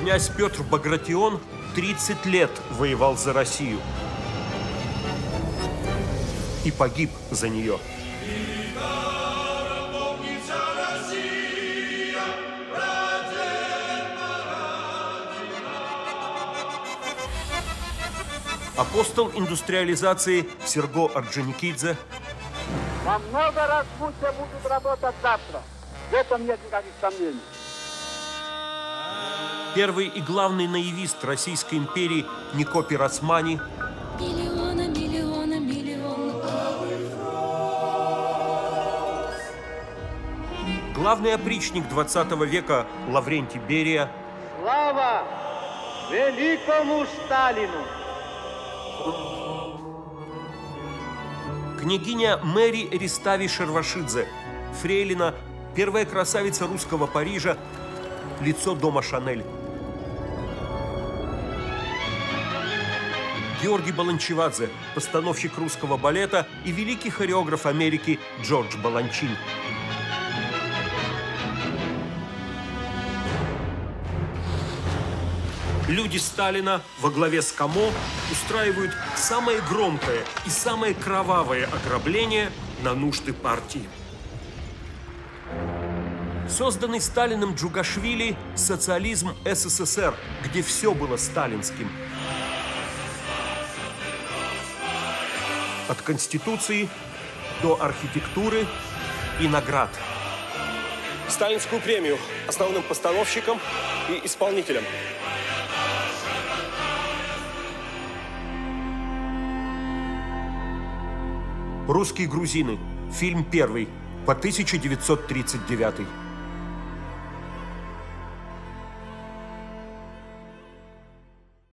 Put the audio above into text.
Князь Петр Багратион 30 лет воевал за Россию и погиб за нее. Апостол индустриализации Серго Орджоникидзе Во много раз лучше будут работать завтра. В этом нет никаких сомнений. Первый и главный наивист Российской империи Нико Пиросмани Миллиона, миллиона, миллион. Главный опричник 20 века Лаврентий Берия Слава великому Сталину! Княгиня Мэри Ристави Шервашидзе Фрейлина, первая красавица русского Парижа, лицо дома Шанель. Георгий Баланчевадзе, постановщик русского балета и великий хореограф Америки Джордж Баланчин. Люди Сталина во главе с Камо устраивают самое громкое и самое кровавое ограбление на нужды партии. Созданный Сталиным Джугашвили социализм СССР, где все было сталинским. От Конституции до архитектуры и наград. Сталинскую премию основным постановщиком и исполнителем. «Русские грузины». Фильм первый по 1939.